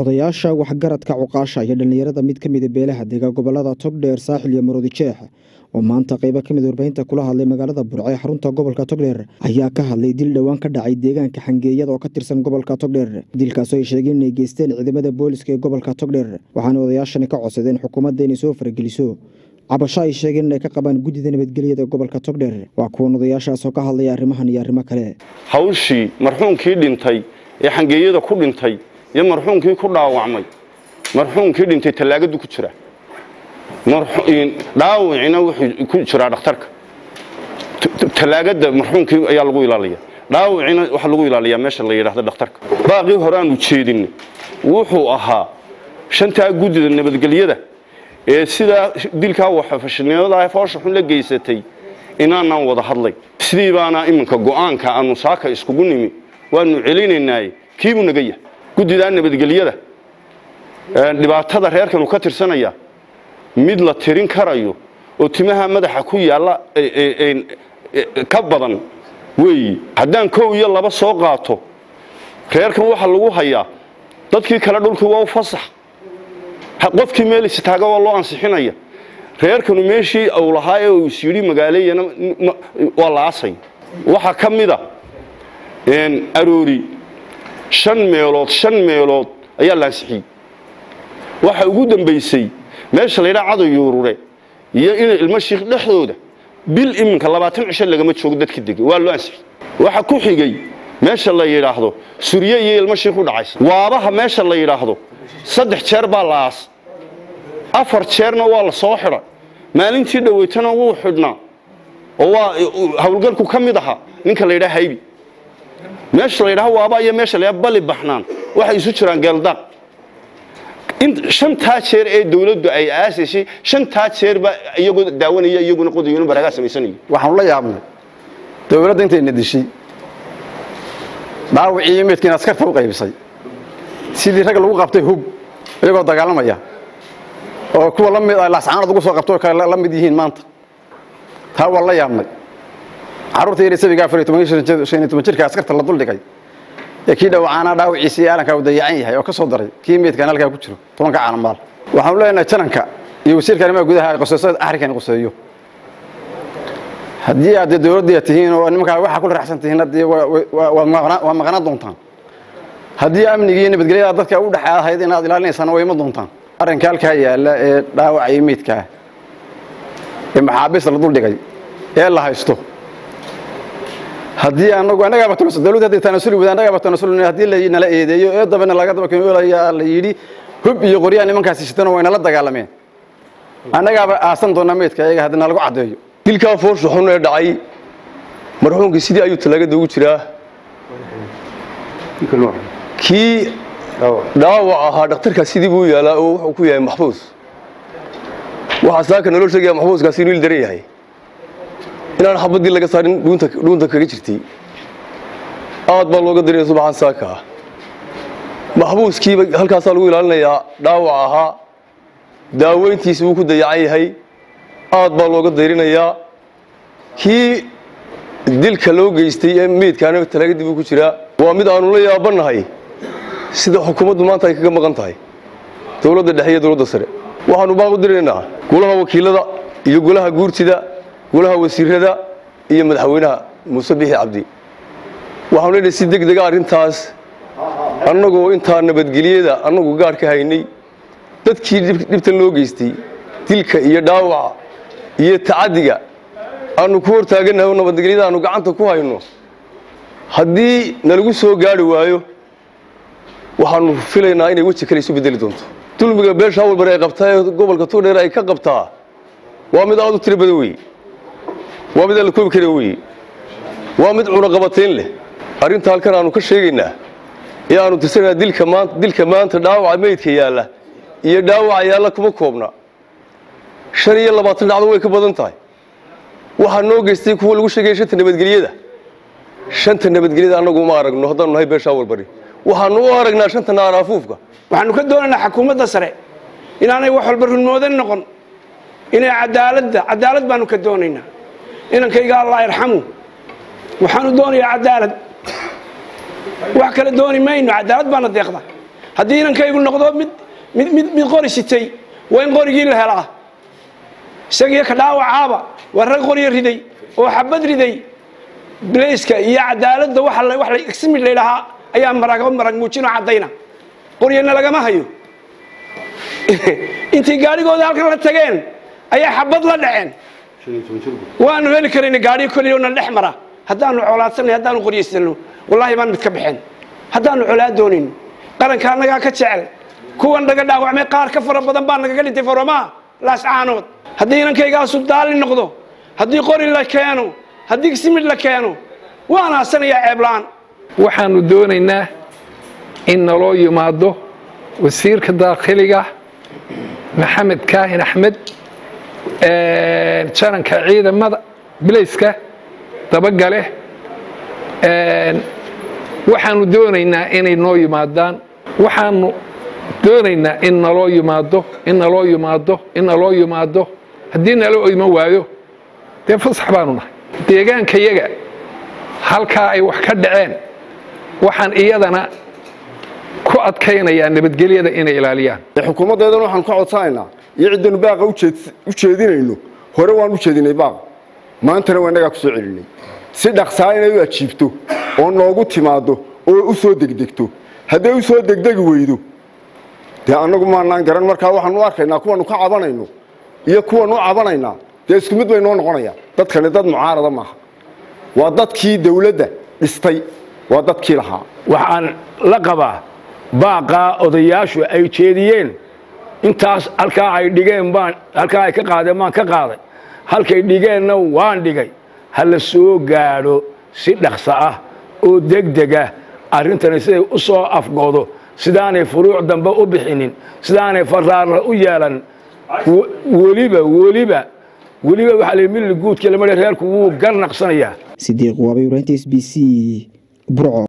odayaasha waxgaradka cuqaasha iyo dhallinyarada mid ka mida beelaha dega gobollada togdheer saaxil iyo maroodi jeex oo maanta qaybo ka mid warbaahinta kula hadlay magaalada burco ee xarunta gobolka togdheer ayaa ka hadlay dil dhowaan ka dhacay deegaanka xangeeyada oo ka tirsan gobolka togdheer dilkaasoo ay sheegeen inay geysteen ciidamada booliska ee gobolka togdheer waxaana odayaashani ka codsadeen xukuumadda inay soo farageliso cabasho ay sheegeen inay ka qabaan guddida nabadgelyada ee gobolka togdheer waa kuwan odayaashaas oo ka hadlaya arrimahan iyo arrimo kale. Hawshii marxuumkii dhintay ee xangeeyada ku dhintay iyo marxuumkii ku dhaawacmay. Marxuumkii dhintay tallaagadu ku jira. Dhaawacina wuxuu ku jiraa dhakhtarka. Tallaagada marxuumkii ayaa lagu ilaaliya dhaawacina waxaa lagu ilaaliyaa meesha la yidhaahdo dhakhtarka. Baaqii hore aanu jeedin wuxuu ahaa shantaa guddida nabadgelyada ee sidaa dilkaa waxafashnimada foosha xun la geysatay inaanaan wada hadlay. Sidii baana iminka go'aanka aanu saaka iskugu nimi waanu celinaynaaye. Kiibuu naga yahay guddidaa nabadgelyada dhibaatada reerkanu ka tirsanaya mid la tirin karayo oo timaha madaxa ku yaalla ka badan weeyi haddaan kow iyo laba soo qaato reerkan waxaa lagu hayaa dadkii kale dhulkii waa u fasax qofkii meel istaaga waa loo ansixinaya reerkanu meeshii uu lahaa ee uu is yidhi magaaleeyana waa la aasay waxaa ka mida aroori shan meelood shan meelood ayaa la ansixiyey. Waxa ugu dambaysay meesha laydhaa cadayuurure iyo ina ilmo shiikh dhexdooda bil iminka labaatan cisho lagama joogo dadka degay waa loo ansixiyey. Waxa ku xigay meesha la yidhaahdo surye iyo ilmo shiikh u dhacaysa. Waabaha meesha la yidhaahdo saddex jeer baa la aas. Afar jeerna waa la soo xidhay maalintii dhaweytana wuu xidhnaa. Oo waa howlgalku ka mid ahaa ninka la yidhaha haybi meesha la yidhaha waaba iyo meesha la bali baxnaan. Waxay isu jiraan geeldaaq shantaa jeer ee dawladdu ay aasaysay shantaa jeerba iyagoo daawanaya iyaguna qodayona baraagaa samaysanaya waxaanu la yaabnay dawladda intayna dishay dhaawacii meydkiina askarta u qaybisay sidii rag lagu qabtay hub iyagoo dagaalamaya oo kuwa la mid laascaanad ugu soo qabto kale la mid yihiin maanta. Taa waa la yaabnay carruurta yar sabiga afar iyo toban shan iyo toban jirka askarta la duldhigay ee kii dhawacaana dhaawiciisii aalankaa uu dayacan yahay oo ka soo daray kii meydkaan halkaa ku jiro tobanka caalamaal waxaanu leenahay jananka iyo wasiirka arrimaha gudaha ay qoseyso axrikan qoseeyo. Haddii aad dawladdii tihiin oo nimankaa waxaa ku raxsan tihiin haddii waa maqnaan doontaan. Haddii amnigii nabadgelyada dadka u dhex ahayd inaad ilaalinaysaan waa ima doontaan. Arrinka halkaa yaalla ee dhaawacay meydkaa ee maxaabiista la duldhigay ee la haysto haddii anagu annagaaba dawladda hadday tanasuli wada annagaaba tanasulina haddii la nala eedeeyo ee dabana laga daba keenoolaya la yidhi hub iyo qoryaha nimankaasi sitano way nala dagaalameen. Annagaaba aasan doonaa meydka iyaga haddii nalagu caddeeyo. Dilkaa foosha xun ee dhacay marxuumkii sidii ayuu talaagada ugu jiraa? Kii dhaawac ahaa dhakhtarkaa sidii buu yaalaa oo wuxuu ku yahay maxbuus waxaa saaka naloo sheegaya maxbuuskaasi inuu il daran yahay inaan xabadii laga saarin dhuunta kaga jirtay. Aad baa looga darinaya subaxan saaka. Maxbuuskiiba halkaasaa lagu ilaalinayaa dhaawac ahaa. Daaweyntiisa wuu ku dayacan yahay. Aad baa looga dayrinayaa. Kii dilka loo geystay ee meydkaana talaagadii buu ku jiraa waa mid aanu la yaabannahay. Sida xukuumaddu maanta ay kaga maqan tahay. Dowladda dhexe iyo dowladda sare. Waxaanu baaq u dirinaynaa golaha wakiilada iyo golaha guurtida golaha wasiirada iyo madaxweynaha muuse bixi cabdi. Waxaanu leenahay si deg dega arrintaas. Annagoo intaa nabadgelyada annagu gaadh ka haynay dadkii dhibtan loo geystay dilka iyo dhaawaca iyo tacaddiga aanu ku hor taagannahay oo nabadgelyada aanu gacanta ku hayno. Haddii nalagu soo gaari waayo waxaanu filaynaa inay weji kale isu bedeli doonto. Dulmiga beesha awalbare ay qabtaa ee gobolka tuudheer ay ka qabtaa waa mid aad u tiro badan weeye waa mid aan la koobi kara weeye waa mid cunaqabatayn leh. Arrinta halkan aanu ka sheegaynaa ee aanu tirsanaa dilka maanta dhaawaca meydka yaalla iyo dhaawaca yaalla kuma koobna. Shan iyo labaatan dhacdo way ka badan tahay. Waxaa noo geystay kuwa lagu sheegaya shanta nabadgelyada. Shanta nabadgelyada annagu uma aragno haddaanu nahay beesha awalbari waxaanu u aragnaa shanta naaraafuufka waxaanu ka doonaynaa xukuumadda sare inaanay wax walba runmoodan noqon. Inay cadaaladda cadaalad baanu ka doonaynaa inankayga allah yarxamu. Waxaanu doonayaa cadaalad. Wax kale dooni mayno cadaalad baana deeqda. Haddii inankaygu noqdo mid mid mid qori sitay waa in qorigii la helaa. Isagiyo ka dhaawacaaba waa rag qoryo riday oo xabad riday. Bilayska iyo cadaaladda la wax la exmid layidhahaa ayaa marag marag muujinoo caddayna. Qoryana lagama hayo. Intii gaadhigooda halkan la tageen ayay xabad la dhaceen waanu heli karayna gaadhiyo koliyo na dhex mara. Haddaanu colaadsanay haddaanu qoryaysano wallaahi baan mid ka baxeen. Haddaanu colaad doonayno qaranka annagaa ka jecel. Kuwan naga dhaawacmay qaar ka fara badan baa nagaga dhintay foromaa laascaanood haddii inankaygaasuu daali noqdo haddii qori la keeno haddii simid la keeno waan aasanayaa ceebla-aan waxaanu doonaynaa in naloo yimaado wasiirka daakhiliga maxamed kaahin axmed jaranka ciidamada bilayska dabagale. Waxaanu doonaynaa inay noo yimaadaan. Waxaanu doonaynaa in naloo yimaado in naloo yimaado in naloo yimaado. Haddii naloo iman waayo dee fasax baanu nahay. Deegaankayaga halkaa ay wax ka dhaceen. Waxaan iyadana ku adkaynayaa nabadgelyada inay ilaaliyaan. Xukuumaddeedan waxaan ka codsanaynaa iyo ciddanu baaqa u jeedinayno hore waan u jeedinay baaqa. Maantana waa innagaa ku soo celinay. Si dhaqsaa inay u ajiibto oo noogu timaaddo oo u soo degdegto. Hadday u soo degdegi weydo dee annagu maanaan garan markaa waxaan u arkaynaa kuwanu ka cabanayno iyo kuwan u cabanaynaa dee isku mid bay noo noqonayaan dadkani dad mucaarada maaha waa dadkii dawladda dhistay waa dadkii lahaa. Waxaan la qabaa baaqaa odayaashu ay jeediyeen. Intaas halkaa ay dhigeen baan halkaa ay ka qaadeen baan ka qaaday. Halkay dhigeenna waan dhigay. Ha la soo gaadho si dhaqso ah oo degdeg ah. Arrintani siday u soo afgoodo. Sidaanay furuuc dambe u bixinin. Sidaanay faraarna u yeelan weliba weliba weliba waxaa la milli guudka lama reerku wuu garnaqsanayaa. Sidiiq waabay waraynta s b c burco